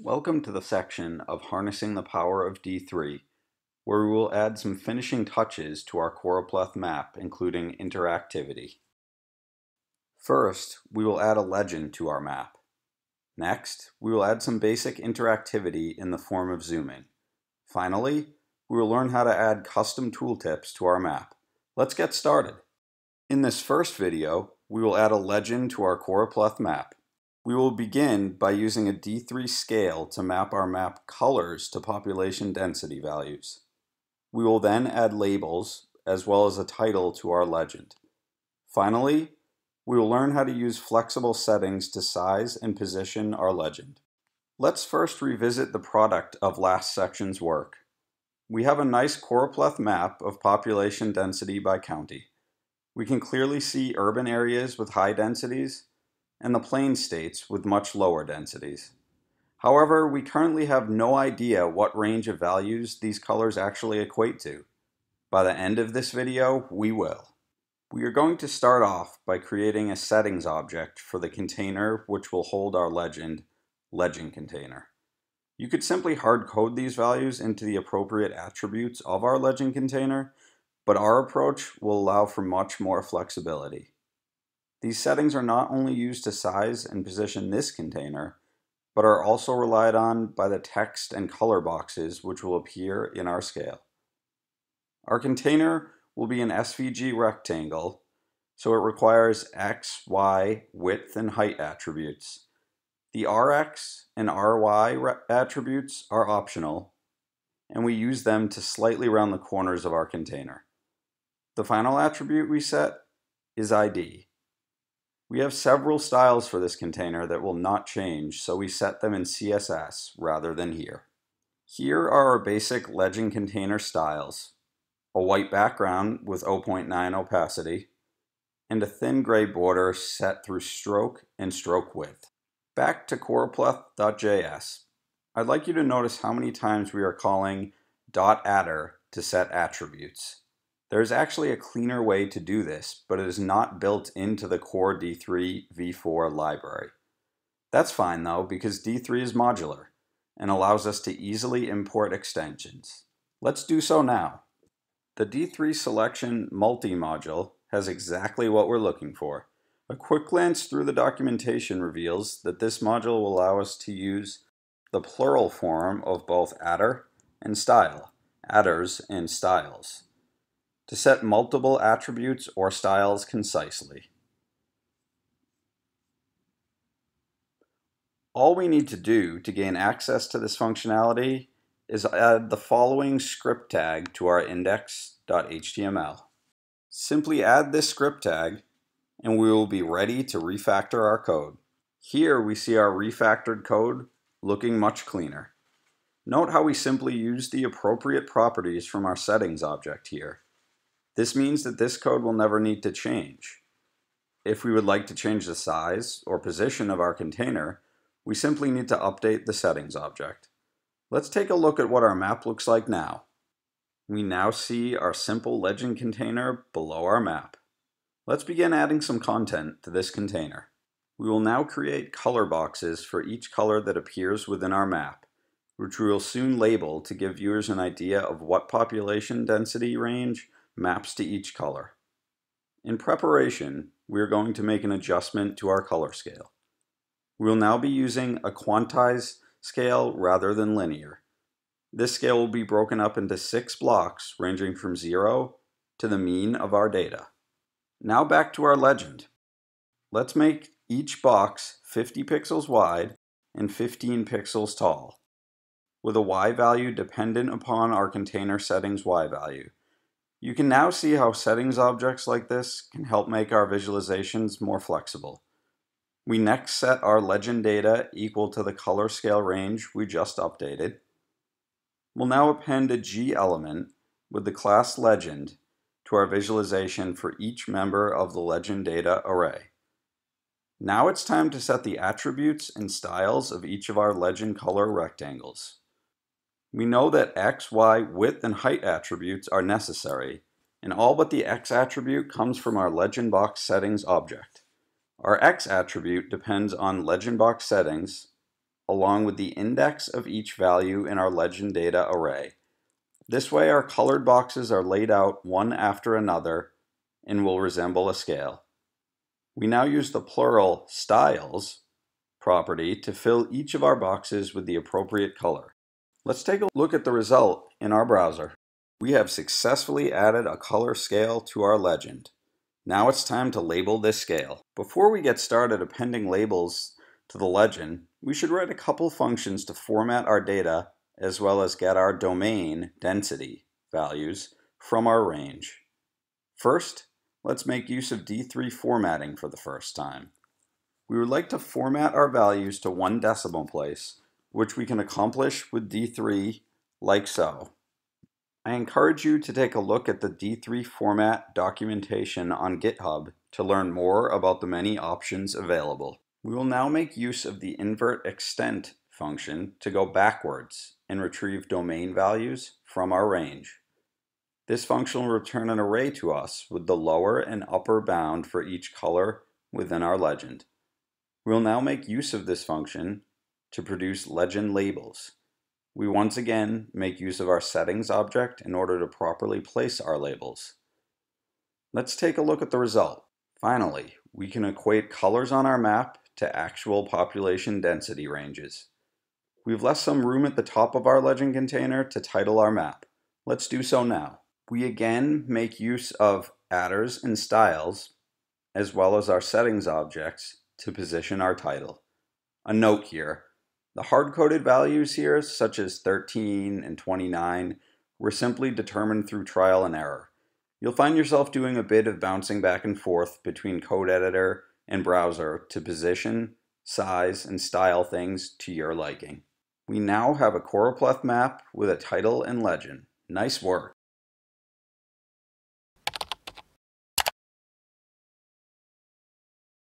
Welcome to the section of Harnessing the Power of D3, where we will add some finishing touches to our choropleth map, including interactivity. First, we will add a legend to our map. Next, we will add some basic interactivity in the form of zooming. Finally, we will learn how to add custom tooltips to our map. Let's get started. In this first video, we will add a legend to our choropleth map. We will begin by using a D3 scale to map our map colors to population density values. We will then add labels as well as a title to our legend. Finally, we will learn how to use flexible settings to size and position our legend. Let's first revisit the product of last section's work. We have a nice choropleth map of population density by county. We can clearly see urban areas with high densities and the plain states with much lower densities. However, we currently have no idea what range of values these colors actually equate to. By the end of this video, we will. We are going to start off by creating a settings object for the container which will hold our legend, legend container. You could simply hard code these values into the appropriate attributes of our legend container, but our approach will allow for much more flexibility. These settings are not only used to size and position this container, but are also relied on by the text and color boxes which will appear in our scale. Our container will be an SVG rectangle, so it requires x, y, width, and height attributes. The Rx and Ry attributes are optional, and we use them to slightly round the corners of our container. The final attribute we set is ID. We have several styles for this container that will not change, so we set them in CSS rather than here. Here are our basic legend container styles. A white background with 0.9 opacity, and a thin gray border set through stroke and stroke width. Back to choropleth.js. I'd like you to notice how many times we are calling dot .attr to set attributes. There is actually a cleaner way to do this, but it is not built into the core D3 v4 library. That's fine though, because D3 is modular and allows us to easily import extensions. Let's do so now. The D3 selection multi-module has exactly what we're looking for. A quick glance through the documentation reveals that this module will allow us to use the plural form of both attr and style, attrs and styles to set multiple attributes or styles concisely. All we need to do to gain access to this functionality is add the following script tag to our index.html. Simply add this script tag and we will be ready to refactor our code. Here we see our refactored code looking much cleaner. Note how we simply use the appropriate properties from our settings object here. This means that this code will never need to change. If we would like to change the size or position of our container, we simply need to update the settings object. Let's take a look at what our map looks like now. We now see our simple legend container below our map. Let's begin adding some content to this container. We will now create color boxes for each color that appears within our map, which we will soon label to give viewers an idea of what population density range maps to each color. In preparation, we are going to make an adjustment to our color scale. We will now be using a quantized scale rather than linear. This scale will be broken up into six blocks ranging from 0 to the mean of our data. Now back to our legend. Let's make each box 50 pixels wide and 15 pixels tall, with a y value dependent upon our container settings y value. You can now see how settings objects like this can help make our visualizations more flexible. We next set our legend data equal to the color scale range we just updated. We'll now append a G element with the class legend to our visualization for each member of the legend data array. Now it's time to set the attributes and styles of each of our legend color rectangles. We know that x, y, width, and height attributes are necessary, and all but the x attribute comes from our legend box settings object. Our x attribute depends on legend box settings, along with the index of each value in our legend data array. This way our colored boxes are laid out one after another and will resemble a scale. We now use the plural styles property to fill each of our boxes with the appropriate color. Let's take a look at the result in our browser. We have successfully added a color scale to our legend. Now it's time to label this scale. Before we get started appending labels to the legend, we should write a couple functions to format our data as well as get our domain density values from our range. First, let's make use of D3 formatting for the first time. We would like to format our values to one decimal place, which we can accomplish with D3 like so. I encourage you to take a look at the D3 format documentation on GitHub to learn more about the many options available. We will now make use of the invert extent function to go backwards and retrieve domain values from our range. This function will return an array to us with the lower and upper bound for each color within our legend. We'll now make use of this function to produce legend labels. We once again make use of our settings object in order to properly place our labels. Let's take a look at the result. Finally, we can equate colors on our map to actual population density ranges. We've left some room at the top of our legend container to title our map. Let's do so now. We again make use of attrs and styles, as well as our settings objects, to position our title. A note here, the hard-coded values here, such as 13 and 29, were simply determined through trial and error. You'll find yourself doing a bit of bouncing back and forth between code editor and browser to position, size, and style things to your liking. We now have a choropleth map with a title and legend. Nice work.